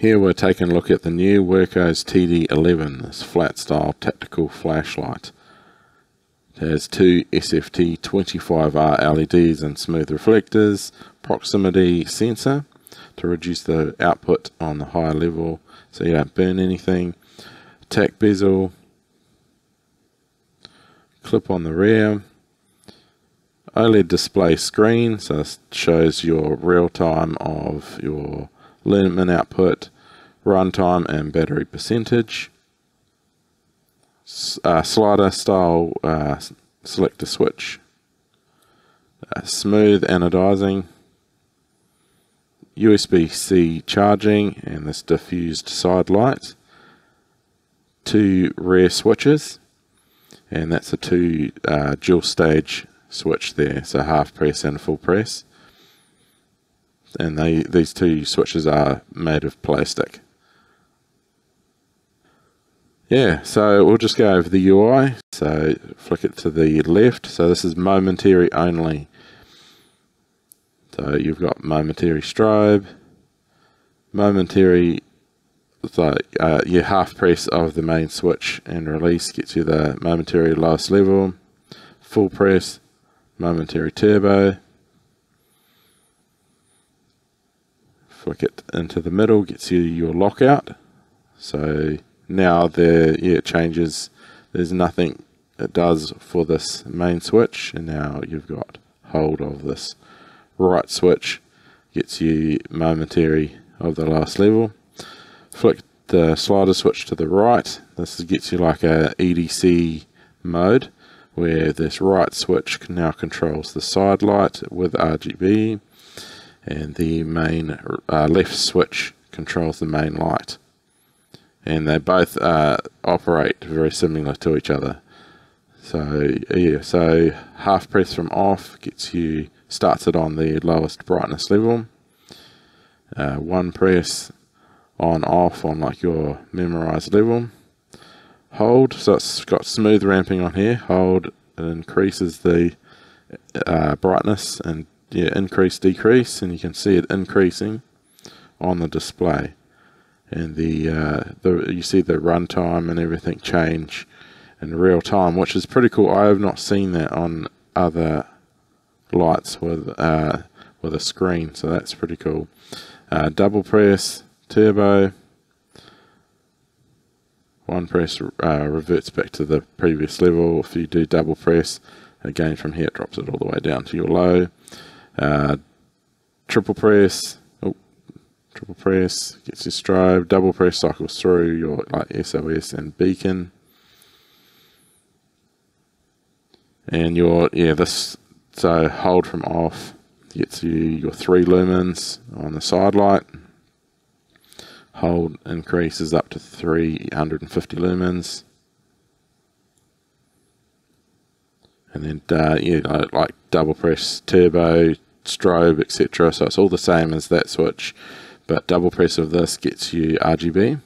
Here we're taking a look at the new Wurkkos TD11, this flat style tactical flashlight. It has two SFT 25R LEDs and smooth reflectors, proximity sensor to reduce the output on the higher level so you don't burn anything, tack bezel, clip on the rear, OLED display screen so it shows your real time of your lumen output, runtime and battery percentage. Uh, slider style uh, selector switch. Uh, smooth anodizing. USB-C charging and this diffused side light. Two rear switches and that's a two uh, dual stage switch there, so half press and full press and they these two switches are made of plastic. Yeah, so we'll just go over the UI. So flick it to the left. So this is momentary only. So you've got momentary strobe, momentary, so uh, your half press of the main switch and release gets you the momentary lowest level, full press, momentary turbo, flick it into the middle gets you your lockout. So now there yeah it changes. There's nothing it does for this main switch and now you've got hold of this right switch. Gets you momentary of the last level. Flick the slider switch to the right. This gets you like a EDC mode where this right switch now controls the side light with RGB and the main uh, left switch controls the main light. And they both uh, operate very similar to each other. So yeah so half press from off gets you starts it on the lowest brightness level. Uh, one press on off on like your memorized level. Hold so it's got smooth ramping on here. Hold it increases the uh, brightness and yeah, increase, decrease, and you can see it increasing on the display. And the, uh, the you see the runtime and everything change in real time, which is pretty cool. I have not seen that on other lights with uh, with a screen, so that's pretty cool. Uh, double press, turbo, one press uh, reverts back to the previous level. If you do double press, again from here it drops it all the way down to your low. Uh, triple press, oh, triple press gets your strobe, double press cycles through your like SOS and beacon. And your, yeah, this, so hold from off gets you your three lumens on the side light. Hold increases up to 350 lumens. and then uh, yeah, like double press turbo strobe, etc. So it's all the same as that switch, but double press of this gets you RGB.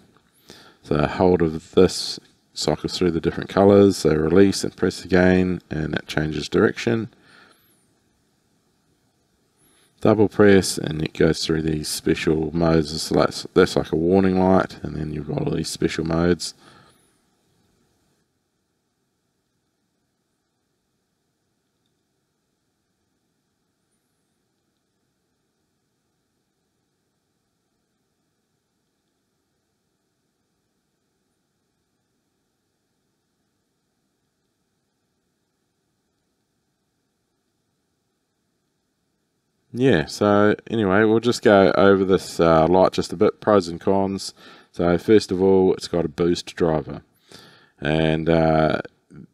So hold of this cycles through the different colors, so release and press again, and it changes direction. Double press, and it goes through these special modes. So that's, that's like a warning light, and then you've got all these special modes. Yeah, so anyway, we'll just go over this uh, light just a bit, pros and cons. So first of all, it's got a boost driver. And uh,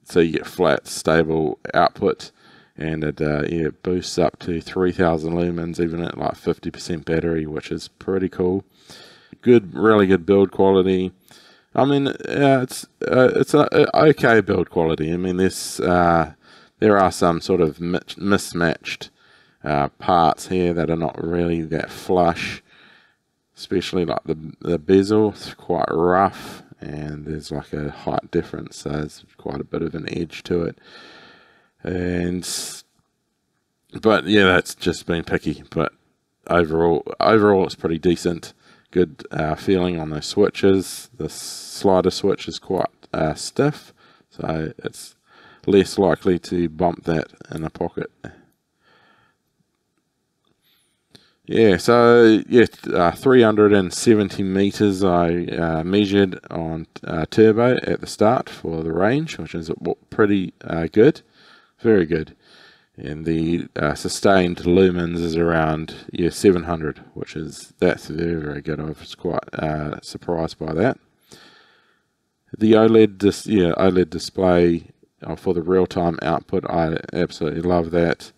so you get flat, stable output. And it uh, yeah, boosts up to 3000 lumens, even at like 50% battery, which is pretty cool. Good, really good build quality. I mean, it's uh, it's a, okay build quality. I mean, this uh, there are some sort of mismatched uh, parts here that are not really that flush especially like the, the bezel it's quite rough and there's like a height difference so there's quite a bit of an edge to it and but yeah that's just been picky but overall overall it's pretty decent good uh, feeling on those switches. The slider switch is quite uh, stiff, so it's less likely to bump that in a pocket. Yeah, so yeah, uh, 370 meters I uh, measured on uh, turbo at the start for the range, which is pretty uh, good, very good. And the uh, sustained lumens is around yeah 700, which is that's very very good. I was quite uh, surprised by that. The OLED dis- yeah OLED display for the real time output, I absolutely love that.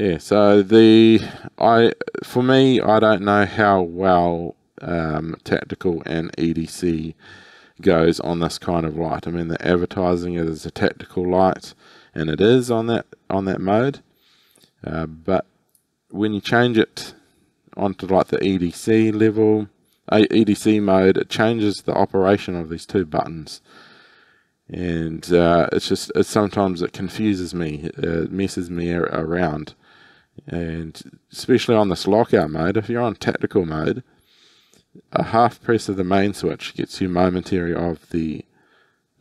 Yeah, so the I for me, I don't know how well um, tactical and EDC goes on this kind of light. I mean, the advertising it as a tactical light, and it is on that on that mode. Uh, but when you change it onto like the EDC level, EDC mode, it changes the operation of these two buttons and uh, it's just it, sometimes it confuses me, it messes me around and especially on this lockout mode, if you're on tactical mode, a half press of the main switch gets you momentary of the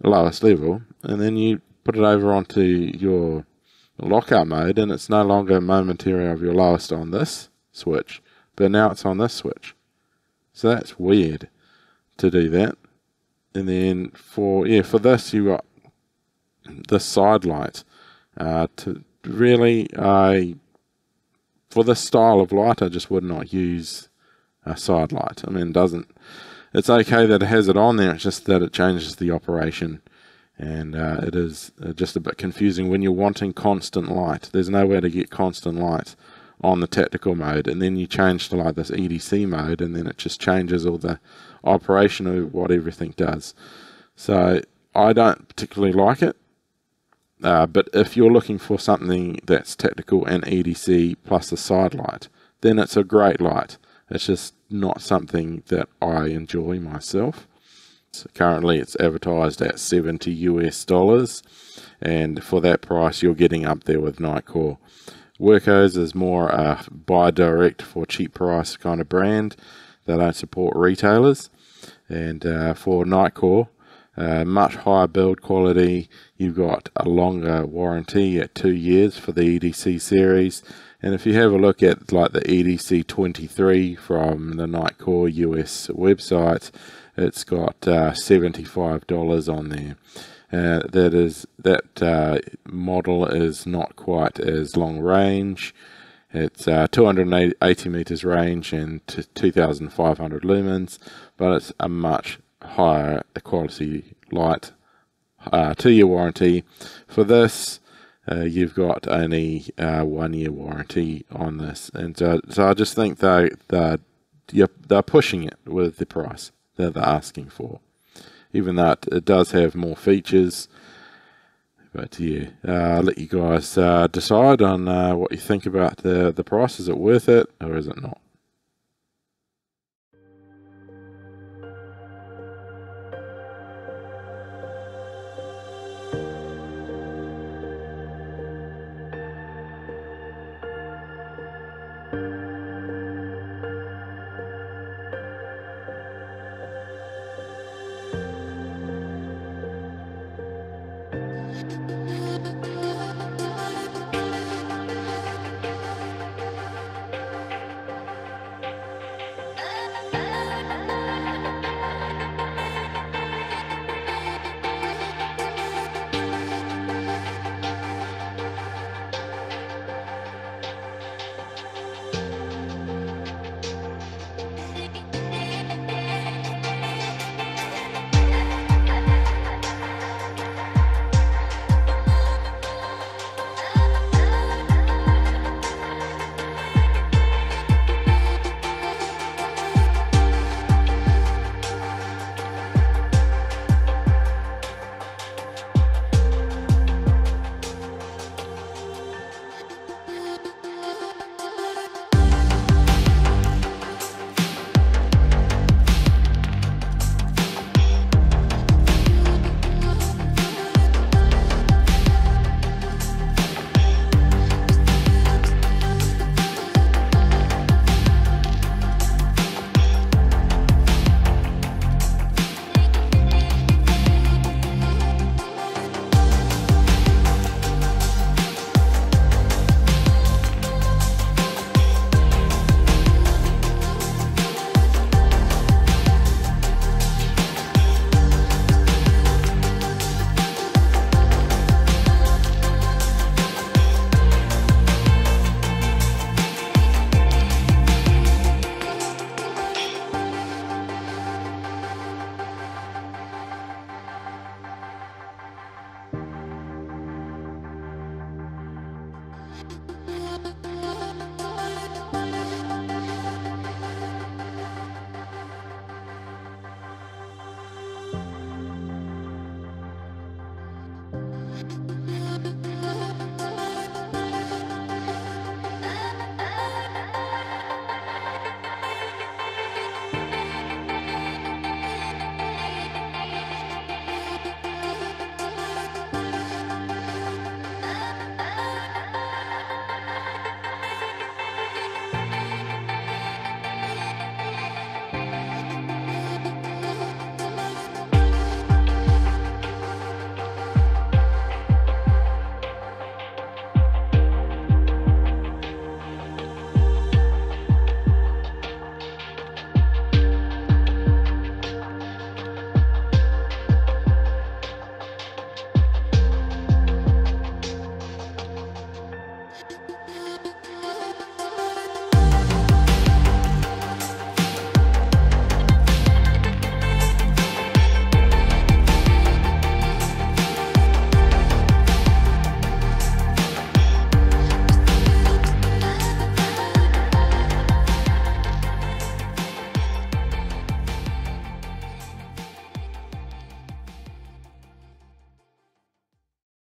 lowest level, and then you put it over onto your lockout mode, and it's no longer momentary of your lowest on this switch, but now it's on this switch. So that's weird to do that. And then for yeah, for this you got the side light. Uh, to really, I for this style of light, I just would not use a side light. I mean, it doesn't. It's okay that it has it on there. It's just that it changes the operation, and uh, it is uh, just a bit confusing when you're wanting constant light. There's nowhere to get constant light on the tactical mode, and then you change to like this EDC mode, and then it just changes all the operation of what everything does. So I don't particularly like it. Uh, but if you're looking for something that's tactical and EDC plus a side light, then it's a great light. It's just not something that I enjoy myself. So currently, it's advertised at 70 US dollars, and for that price, you're getting up there with Nitecore. Wurkkos is more a buy direct for cheap price kind of brand. They don't support retailers, and uh, for Nitecore, uh, much higher build quality. You've got a longer warranty at two years for the EDC series. And if you have a look at like the EDC 23 from the Nitecore US website, it's got uh, $75 on there. Uh, that is that uh, model is not quite as long range. It's uh, 280 meters range and 2,500 lumens, but it's a much higher quality light, uh, two year warranty. For this, uh, you've got only uh, one year warranty on this, and so, so I just think they they yep, they're pushing it with the price that they're asking for, even though it, it does have more features. But yeah, uh, I'll let you guys uh, decide on uh, what you think about the the price. Is it worth it or is it not?